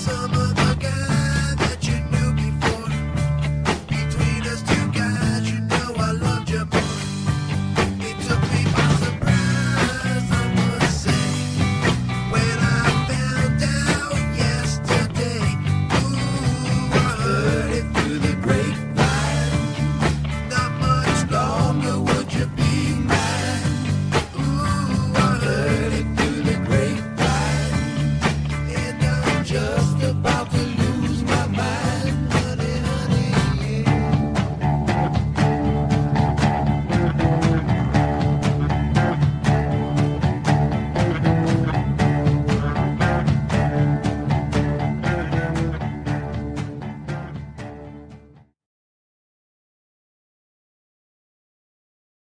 summer.